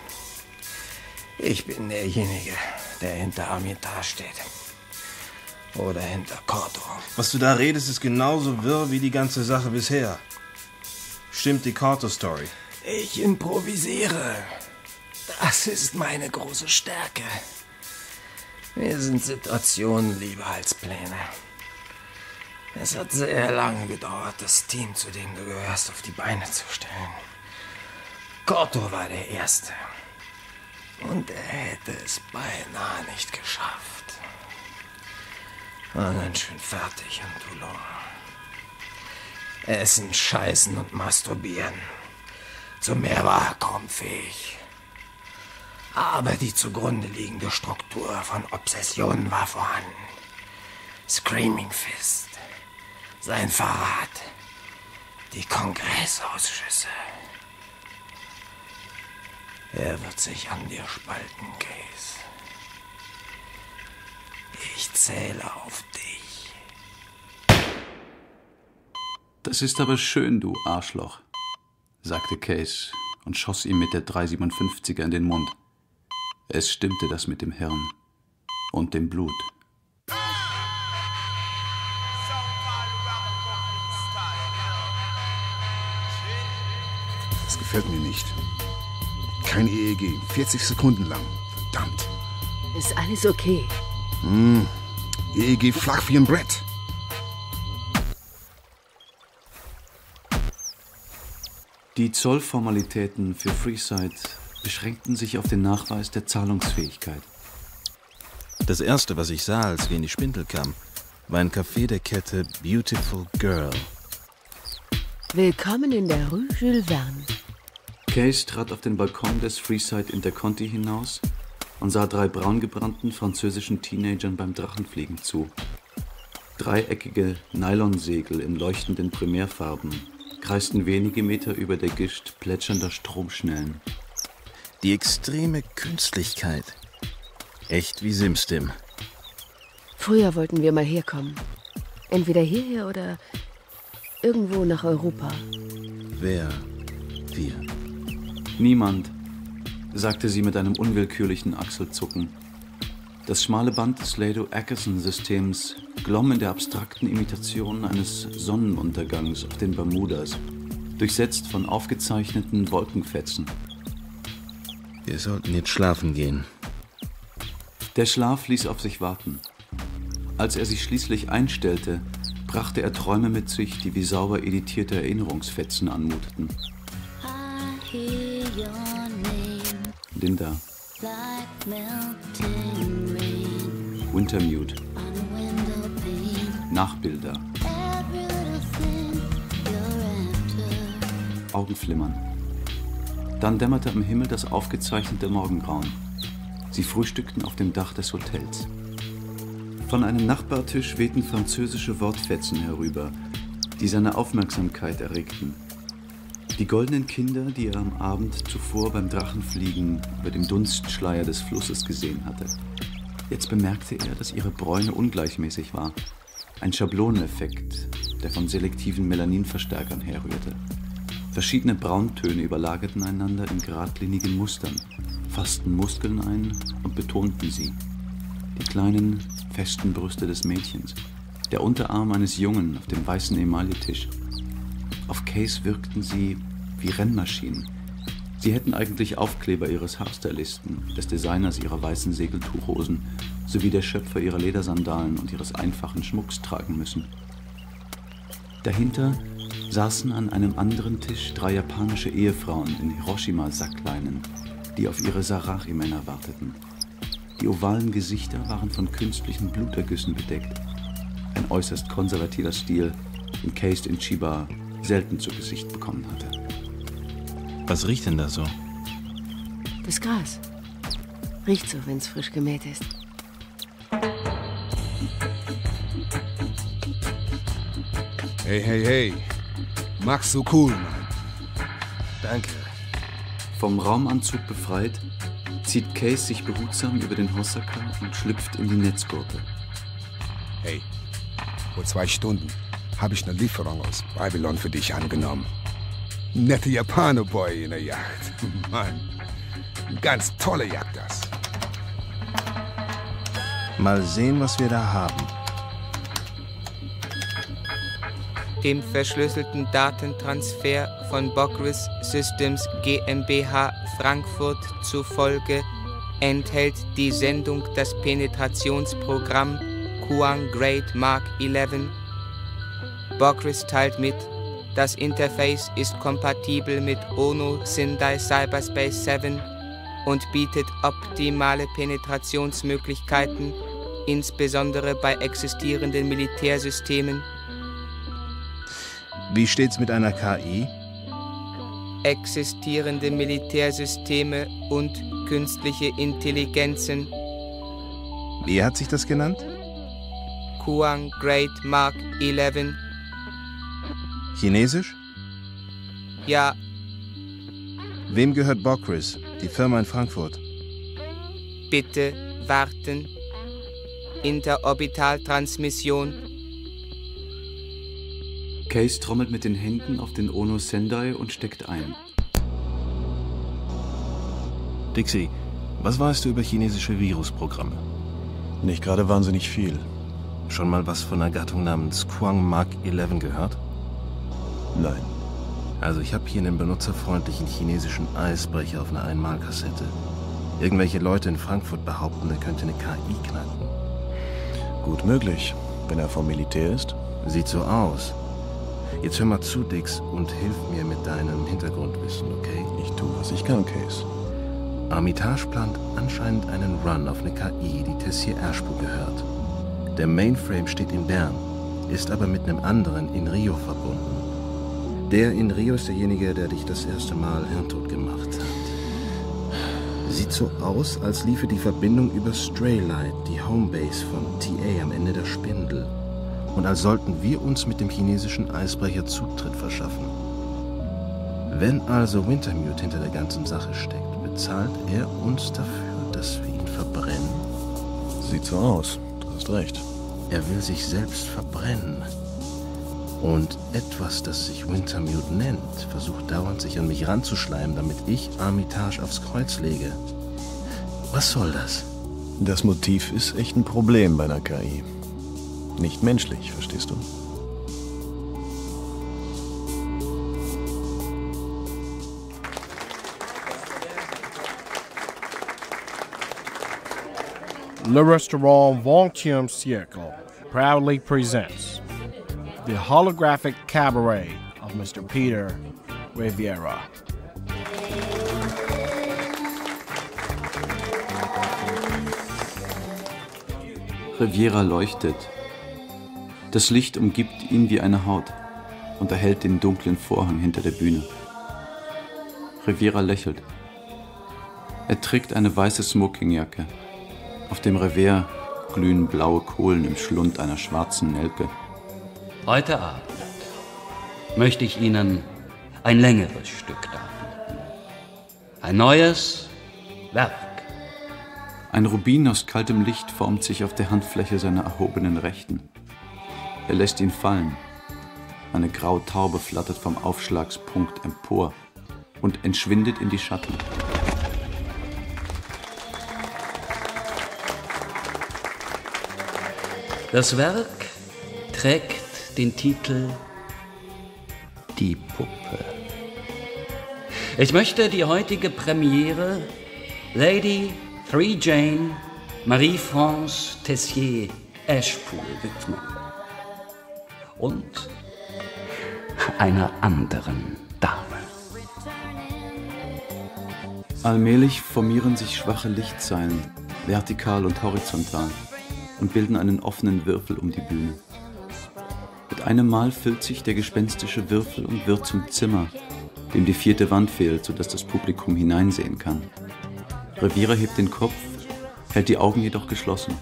Ich bin derjenige, der hinter Amitar steht. Oder hinter Cordo. Was du da redest, ist genauso wirr wie die ganze Sache bisher. Stimmt die Corto-Story? Ich improvisiere. Das ist meine große Stärke. Mir sind Situationen lieber als Pläne. Es hat sehr lange gedauert, das Team, zu dem du gehörst, auf die Beine zu stellen. Corto war der Erste. Und er hätte es beinahe nicht geschafft. War ganz schön fertig in Toulon. Essen, scheißen und masturbieren. Zu mehr war kaum fähig. Aber die zugrunde liegende Struktur von Obsessionen war vorhanden. Screaming Fist, sein Verrat, die Kongressausschüsse. Er wird sich an dir spalten, Case. Ich zähle auf dich. Das ist aber schön, du Arschloch, sagte Case und schoss ihm mit der 357er in den Mund. Es stimmte das mit dem Hirn und dem Blut. Das gefällt mir nicht. Kein EEG. 40 Sekunden lang. Verdammt. Ist alles okay? Hm. EEG flach wie ein Brett. Die Zollformalitäten für Freeside beschränkten sich auf den Nachweis der Zahlungsfähigkeit. Das erste, was ich sah, als wir in die Spindel kamen, war ein Café der Kette Beautiful Girl. Willkommen in der Rue Jules Verne. Case trat auf den Balkon des Freeside Interconti hinaus und sah drei braungebrannten französischen Teenagern beim Drachenfliegen zu. Dreieckige Nylonsegel in leuchtenden Primärfarben kreisten wenige Meter über der Gischt plätschernder Stromschnellen. Die extreme Künstlichkeit. Echt wie Simstim. Früher wollten wir mal herkommen. Entweder hierher oder irgendwo nach Europa. Wer? Wir. Niemand, sagte sie mit einem unwillkürlichen Achselzucken. Das schmale Band des Lado-Ackerson-Systems glomm in der abstrakten Imitation eines Sonnenuntergangs auf den Bermudas, durchsetzt von aufgezeichneten Wolkenfetzen. Wir sollten jetzt schlafen gehen. Der Schlaf ließ auf sich warten. Als er sich schließlich einstellte, brachte er Träume mit sich, die wie sauber editierte Erinnerungsfetzen anmuteten. Linda. Wintermute. Nachbilder. Augen flimmern. Dann dämmerte am Himmel das aufgezeichnete Morgengrauen. Sie frühstückten auf dem Dach des Hotels. Von einem Nachbartisch wehten französische Wortfetzen herüber, die seine Aufmerksamkeit erregten. Die goldenen Kinder, die er am Abend zuvor beim Drachenfliegen über dem Dunstschleier des Flusses gesehen hatte. Jetzt bemerkte er, dass ihre Bräune ungleichmäßig war. Ein Schabloneneffekt, der von selektiven Melaninverstärkern herrührte. Verschiedene Brauntöne überlagerten einander in geradlinigen Mustern, fassten Muskeln ein und betonten sie. Die kleinen, festen Brüste des Mädchens, der Unterarm eines Jungen auf dem weißen Emailletisch. Auf Case wirkten sie wie Rennmaschinen. Sie hätten eigentlich Aufkleber ihres Haarstylisten, des Designers ihrer weißen Segeltuchhosen sowie der Schöpfer ihrer Ledersandalen und ihres einfachen Schmucks tragen müssen. Dahinter saßen an einem anderen Tisch drei japanische Ehefrauen in Hiroshima-Sackleinen, die auf ihre Sarachi-Männer warteten. Die ovalen Gesichter waren von künstlichen Blutergüssen bedeckt. Ein äußerst konservativer Stil, den Case in Chiba selten zu Gesicht bekommen hatte. Was riecht denn da so? Das Gras. Riecht so, wenn's frisch gemäht ist. Hey, hey, hey. Mach's so cool, Mann. Danke. Vom Raumanzug befreit, zieht Case sich behutsam über den Hossaka und schlüpft in die Netzgurte. Hey, vor zwei Stunden habe ich eine Lieferung aus Babylon für dich angenommen. Nette Japaner-Boy in der Yacht. Mann, ganz tolle Jagd das. Mal sehen, was wir da haben. Dem verschlüsselten Datentransfer von Bocris Systems GmbH Frankfurt zufolge enthält die Sendung das Penetrationsprogramm Kuang Great Mark 11. Bocris teilt mit, das Interface ist kompatibel mit ONO Sendai Cyberspace 7 und bietet optimale Penetrationsmöglichkeiten, insbesondere bei existierenden Militärsystemen. Wie steht's mit einer KI? Existierende Militärsysteme und künstliche Intelligenzen. Wie hat sich das genannt? Kuang Great Mark 11. Chinesisch? Ja, Wem gehört Bocris, die Firma in Frankfurt? bitte warten. Interorbitaltransmission. Case trommelt mit den Händen auf den Ono Sendai und steckt ein. Dixie, was weißt du über chinesische Virusprogramme? Nicht gerade wahnsinnig viel. Schon mal was von einer Gattung namens Quang Mark 11 gehört? Nein. Also ich habe hier einen benutzerfreundlichen chinesischen Eisbrecher auf einer Einmalkassette. Irgendwelche Leute in Frankfurt behaupten, er könnte eine KI knacken. Gut möglich, wenn er vom Militär ist. Sieht so aus. Jetzt hör mal zu, Dix, und hilf mir mit deinem Hintergrundwissen, okay? Ich tue, was ich kann, Case. Armitage plant anscheinend einen Run auf eine KI, die Tessier Erspur gehört. Der Mainframe steht in Bern, ist aber mit einem anderen in Rio verbunden. Der in Rio ist derjenige, der dich das erste Mal hirntot gemacht hat. Sieht so aus, als liefe die Verbindung über Straylight, die Homebase von TA am Ende der Spindel. Und als sollten wir uns mit dem chinesischen Eisbrecher Zutritt verschaffen. Wenn also Wintermute hinter der ganzen Sache steckt, bezahlt er uns dafür, dass wir ihn verbrennen? Sieht so aus. Du hast recht. Er will sich selbst verbrennen. Und etwas, das sich Wintermute nennt, versucht dauernd sich an mich ranzuschleimen, damit ich Armitage aufs Kreuz lege. Was soll das? Das Motiv ist echt ein Problem bei einer KI. Nicht menschlich, verstehst du? Le Restaurant Vingtième Siècle proudly presents the holographic cabaret of Mr. Peter Riviera. Riviera leuchtet. Das Licht umgibt ihn wie eine Haut und erhellt den dunklen Vorhang hinter der Bühne. Riviera lächelt. Er trägt eine weiße Smokingjacke. Auf dem Revers glühen blaue Kohlen im Schlund einer schwarzen Nelke. Heute Abend möchte ich Ihnen ein längeres Stück darbieten. Ein neues Werk. Ein Rubin aus kaltem Licht formt sich auf der Handfläche seiner erhobenen Rechten. Er lässt ihn fallen. Eine graue Taube flattert vom Aufschlagspunkt empor und entschwindet in die Schatten. Das Werk trägt den Titel Die Puppe. Ich möchte die heutige Premiere Lady Three Jane Marie-France Tessier Ashpool widmen. Und einer anderen Dame. Allmählich formieren sich schwache Lichtsäulen, vertikal und horizontal, und bilden einen offenen Würfel um die Bühne. Mit einem Mal füllt sich der gespenstische Würfel und wird zum Zimmer, dem die vierte Wand fehlt, sodass das Publikum hineinsehen kann. Revierer hebt den Kopf, hält die Augen jedoch geschlossen.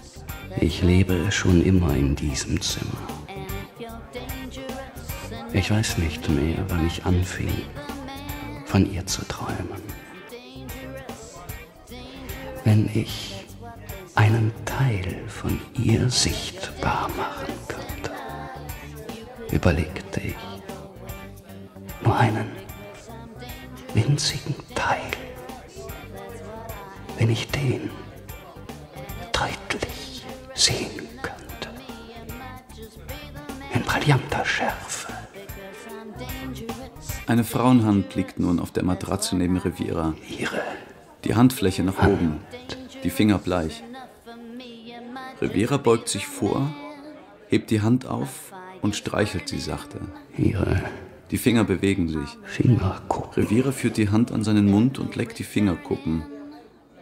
Ich lebe schon immer in diesem Zimmer. Ich weiß nicht mehr, wann ich anfing, von ihr zu träumen. Wenn ich einen Teil von ihr sichtbar machen überlegte ich. Nur einen winzigen Teil. Wenn ich den deutlich sehen könnte. In brillanter Schärfe. Eine Frauenhand liegt nun auf der Matratze neben Riviera. Ihre. Die Handfläche nach oben, die Finger bleich. Riviera beugt sich vor, hebt die Hand auf und streichelt sie sachte. Ihre. Die Finger bewegen sich. Fingerkuppen. Riviera führt die Hand an seinen Mund und leckt die Fingerkuppen.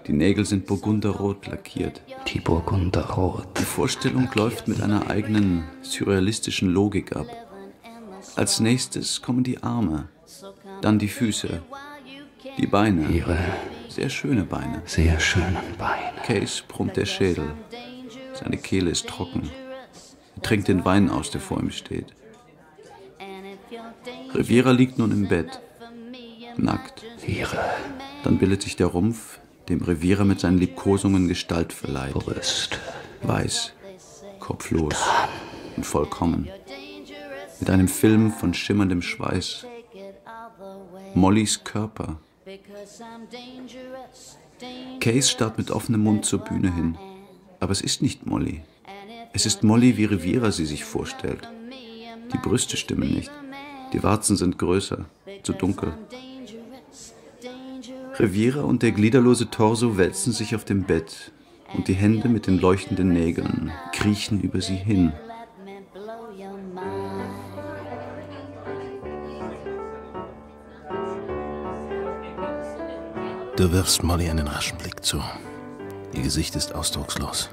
Die Nägel sind burgunderrot lackiert. Die burgunderrot. Die Vorstellung läuft mit einer eigenen surrealistischen Logik ab. Als nächstes kommen die Arme, dann die Füße, die Beine. Ihre. Sehr schöne Beine. Sehr schönen Beine. Case brummt der Schädel. Seine Kehle ist trocken. Er trinkt den Wein aus, der vor ihm steht. Riviera liegt nun im Bett. Nackt. Ihre. Dann bildet sich der Rumpf, dem Riviera mit seinen Liebkosungen Gestalt verleiht. Brust. Weiß, kopflos und vollkommen. Mit einem Film von schimmerndem Schweiß. Mollys Körper. Case starrt mit offenem Mund zur Bühne hin. Aber es ist nicht Molly. Es ist Molly, wie Riviera sie sich vorstellt. Die Brüste stimmen nicht. Die Warzen sind größer, zu dunkel. Riviera und der gliederlose Torso wälzen sich auf dem Bett und die Hände mit den leuchtenden Nägeln kriechen über sie hin. Du wirfst Molly einen raschen Blick zu. Ihr Gesicht ist ausdruckslos.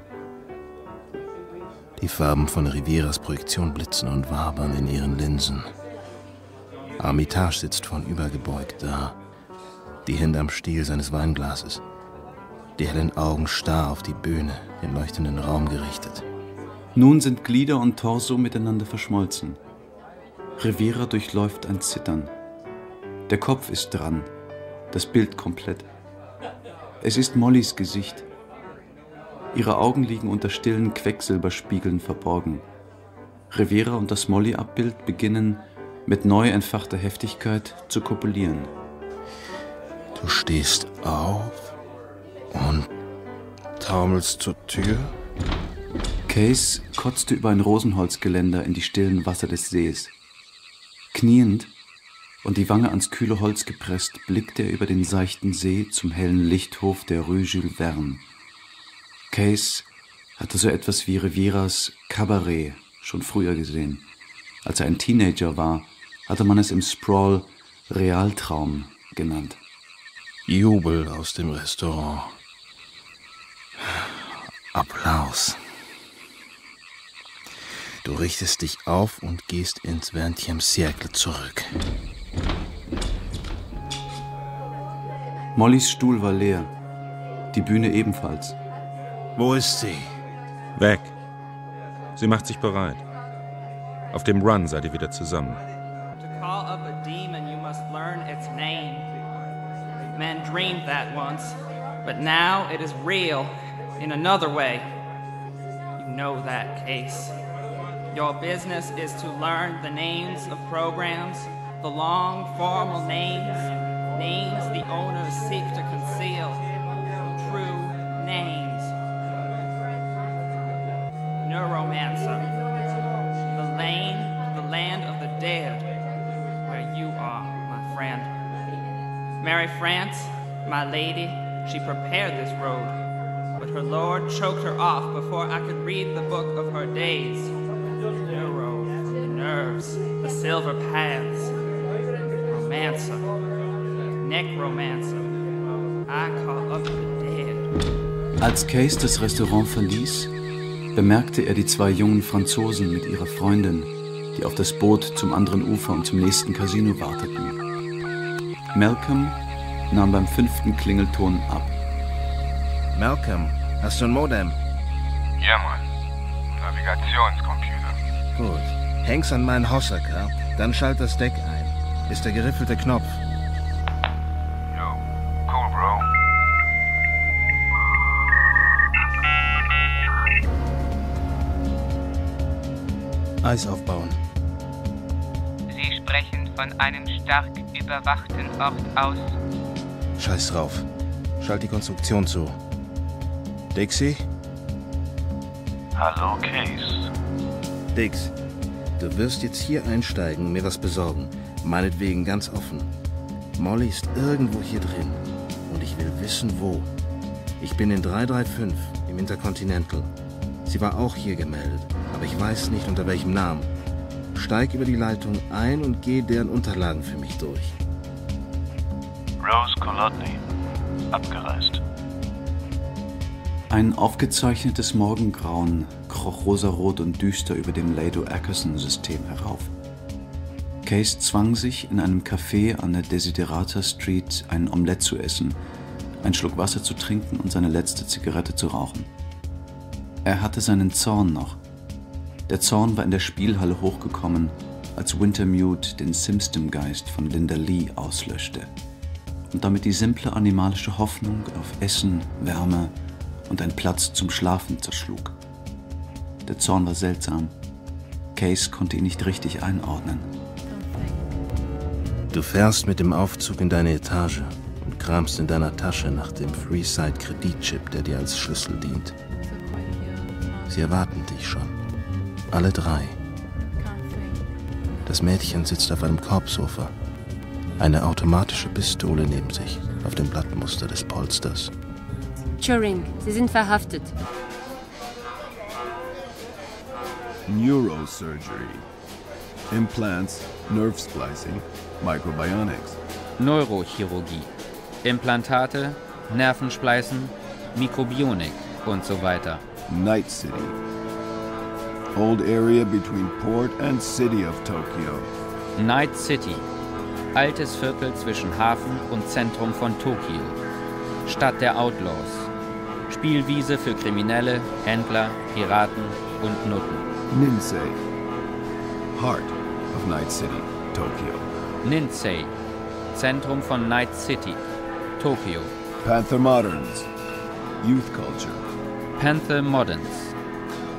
Die Farben von Rivieras Projektion blitzen und wabern in ihren Linsen. Armitage sitzt vornüber gebeugt da, die Hände am Stiel seines Weinglases, die hellen Augen starr auf die Bühne, den leuchtenden Raum gerichtet. Nun sind Glieder und Torso miteinander verschmolzen. Riviera durchläuft ein Zittern. Der Kopf ist dran, das Bild komplett. Es ist Mollys Gesicht. Ihre Augen liegen unter stillen Quecksilberspiegeln verborgen. Riviera und das Molly-Abbild beginnen mit neu entfachter Heftigkeit zu kopulieren. Du stehst auf und taumelst zur Tür. Case kotzte über ein Rosenholzgeländer in die stillen Wasser des Sees. Kniend und die Wange ans kühle Holz gepresst, blickte er über den seichten See zum hellen Lichthof der Rue Jules Verne. Case hatte so etwas wie Rivieras Cabaret schon früher gesehen. Als er ein Teenager war, hatte man es im Sprawl Realtraum genannt. Jubel aus dem Restaurant. Applaus. Du richtest dich auf und gehst ins Vingtième Siècle zurück. Mollys Stuhl war leer. Die Bühne ebenfalls. Wo ist sie? Weg. Sie macht sich bereit. Auf dem Run seid ihr wieder zusammen. To call up a demon, you must learn its name. Men dreamed that once, but now it is real in another way. You know that case. Your business is to learn the names of programs, the long formal names, names the owners seek to conceal, Neuromancer, the lane, the land of the dead, where you are, my friend. Mary France, my lady, she prepared this road, but her lord choked her off before I could read the book of her days. Neuro, the nerves, the silver paths, romancer, necromancer. I call up the dead. Als Case das Restaurant verließ, bemerkte er die zwei jungen Franzosen mit ihrer Freundin, die auf das Boot zum anderen Ufer und zum nächsten Casino warteten. Malcolm nahm beim fünften Klingelton ab. Malcolm, hast du ein Modem? Ja, Mann. Navigationscomputer. Gut. Häng's an meinen Hossaker, dann schalt das Deck ein. Ist der geriffelte Knopf. Eis aufbauen. Sie sprechen von einem stark überwachten Ort aus. Scheiß drauf. Schalt die Konstruktion zu. Dixie? Hallo, Case. Dix, du wirst jetzt hier einsteigen, mir was besorgen. Meinetwegen ganz offen. Molly ist irgendwo hier drin. Und ich will wissen, wo. Ich bin in 335 im Intercontinental. Sie war auch hier gemeldet, aber ich weiß nicht unter welchem Namen. Steig über die Leitung ein und geh deren Unterlagen für mich durch. Rose Kolodny. Abgereist. Ein aufgezeichnetes Morgengrauen kroch rosarot und düster über dem Lado-Ackerson-System herauf. Case zwang sich, in einem Café an der Desiderata Street ein Omelett zu essen, einen Schluck Wasser zu trinken und seine letzte Zigarette zu rauchen. Er hatte seinen Zorn noch. Der Zorn war in der Spielhalle hochgekommen, als Wintermute den Simstem-Geist von Linda Lee auslöschte und damit die simple animalische Hoffnung auf Essen, Wärme und einen Platz zum Schlafen zerschlug. Der Zorn war seltsam. Case konnte ihn nicht richtig einordnen. Du fährst mit dem Aufzug in deine Etage und kramst in deiner Tasche nach dem Freeside-Kreditchip, der dir als Schlüssel dient. Sie erwarten dich schon. Alle drei. Das Mädchen sitzt auf einem Korbsofa. Eine automatische Pistole neben sich, auf dem Blattmuster des Polsters. Turing, Sie sind verhaftet. Neurosurgery. Implants, nerve splicing, microbionics. Neurochirurgie, Implantate, Nervenspleißen, Mikrobionik und so weiter. Night City. Old area between port and city of Tokyo. Night City, altes Viertel zwischen Hafen und Zentrum von Tokio. Stadt der Outlaws. Spielwiese für Kriminelle, Händler, Piraten und Nutten. Ninsei. Heart of Night City, Tokyo. Ninsei, Zentrum von Night City, Tokio. Panther Moderns. Youth Culture. Panther Moderns.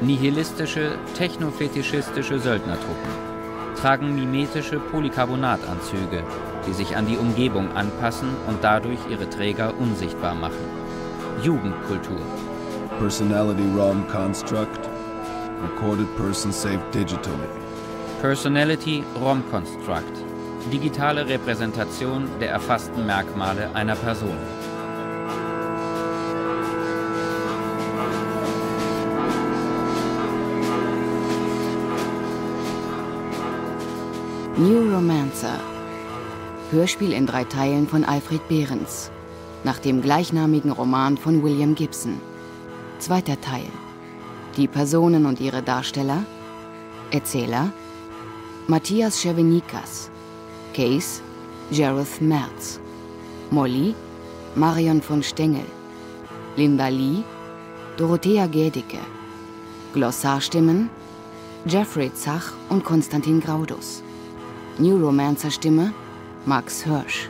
Nihilistische, technofetischistische Söldnertruppen. Tragen mimetische Polycarbonatanzüge, die sich an die Umgebung anpassen und dadurch ihre Träger unsichtbar machen. Jugendkultur. Personality ROM Construct. Recorded person saved digitally. Personality ROM Construct. Digitale Repräsentation der erfassten Merkmale einer Person. New Romancer. Hörspiel in drei Teilen von Alfred Behrens. Nach dem gleichnamigen Roman von William Gibson. Zweiter Teil. Die Personen und ihre Darsteller. Erzähler. Matthias Chevenikas. Case. Jareth Merz. Molly. Marion von Stengel. Linda Lee, Dorothea Gädicke. Glossarstimmen Jeffrey Zach und Konstantin Graudus. Neuromancer-Stimme Max Hirsch.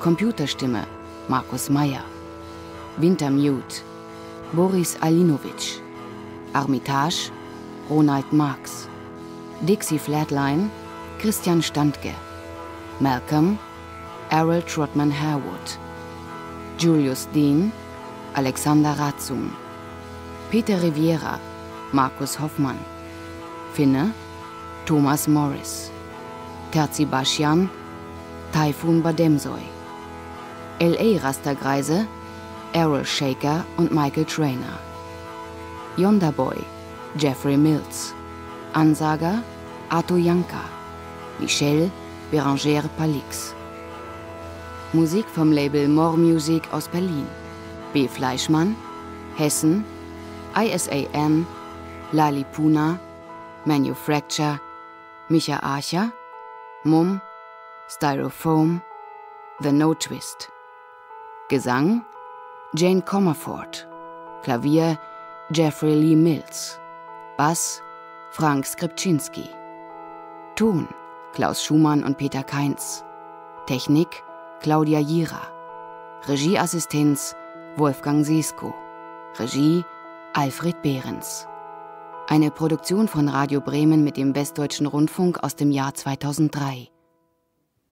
Computerstimme Markus Meyer. Wintermute Boris Alinovic. Armitage Ronald Marx. Dixie Flatline Christian Standke. Malcolm Errol Trotman Harewood. Julius Dean Alexander Ratzum. Peter Riviera Markus Hoffmann. Finne Thomas Morris. Terzi Baschian Taifun Bademsoy. L.A. Rastergreise Errol Shaker und Michael Trainer. Yonderboy Jeffrey Mills. Ansager Arthur Janka. Michel Bérangère Palix. Musik vom Label More Music aus Berlin. B. Fleischmann, Hessen, ISAM, Lali Puna, Manufacture, Micha Archer, Mum, Styrofoam, The No Twist. Gesang Jane Comerford. Klavier Jeffrey Lee Mills. Bass Frank Skripczynski. Ton Klaus Schumann und Peter Kainz. Technik Claudia Jira. Regieassistenz Wolfgang Siesko. Regie Alfred Behrens. Eine Produktion von Radio Bremen mit dem Westdeutschen Rundfunk aus dem Jahr 2003.